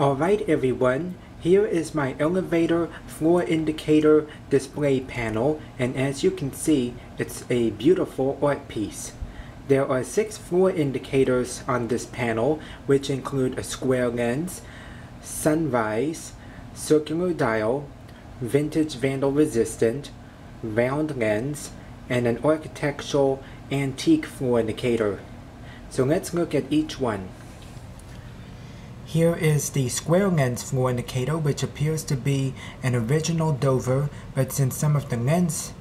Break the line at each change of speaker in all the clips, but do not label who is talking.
Alright everyone, here is my elevator floor indicator display panel and as you can see it's a beautiful art piece. There are six floor indicators on this panel which include a square lens, sunrise, circular dial, vintage vandal resistant, round lens, and an architectural antique floor indicator. So let's look at each one. Here is the square lens floor indicator which appears to be an original Dover but since some of the lens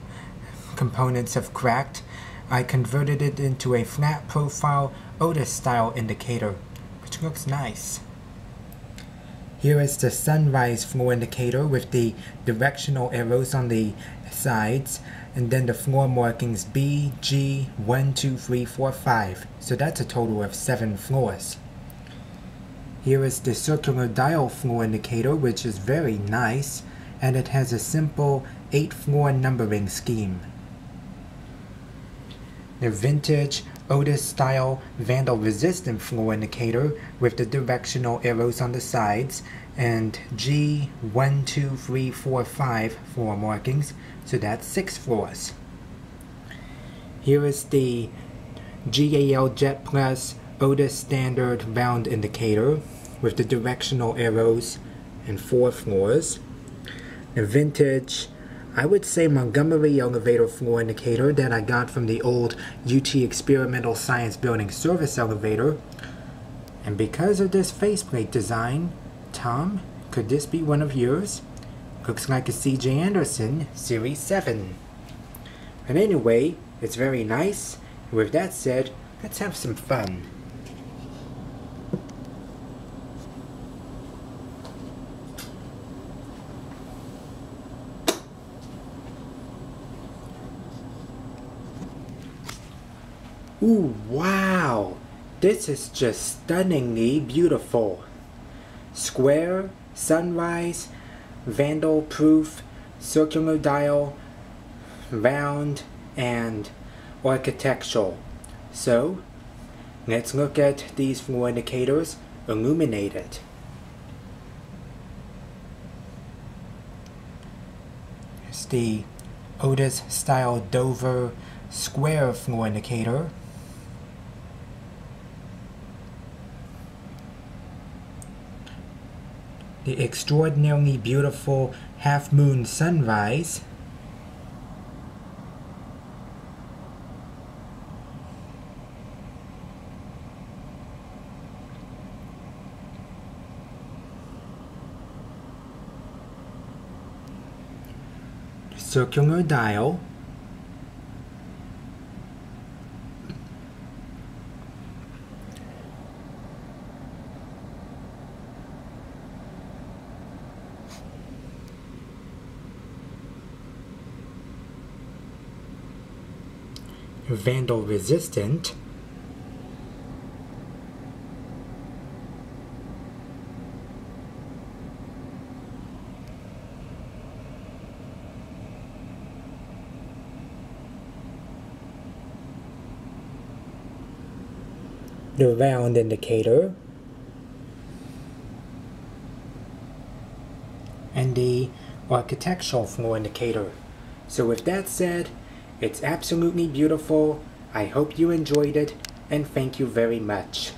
components have cracked I converted it into a flat profile Otis style indicator which looks nice. Here is the sunrise floor indicator with the directional arrows on the sides and then the floor markings B, G, 1, 2, 3, 4, 5. So that's a total of 7 floors. Here is the circular dial floor indicator which is very nice and it has a simple 8 floor numbering scheme. The vintage Otis style vandal resistant floor indicator with the directional arrows on the sides and G 1, 2, 3, 4, 5 floor markings so that's 6 floors. Here is the GAL Jet Plus Otis standard round indicator with the directional arrows and four floors. A vintage, I would say Montgomery elevator floor indicator that I got from the old UT Experimental Science Building Service elevator. And because of this faceplate design, Tom, could this be one of yours? Looks like a CJ Anderson Series 7. But anyway, it's very nice. with that said, let's have some fun. Ooh, wow! This is just stunningly beautiful. Square, sunrise, vandal proof, circular dial, round, and architectural. So, let's look at these floor indicators illuminated. Here's the Otis style Dover square floor indicator. The extraordinarily beautiful half moon sunrise. circular dial vandal resistant the round indicator and the architectural floor indicator. So with that said, it's absolutely beautiful. I hope you enjoyed it and thank you very much.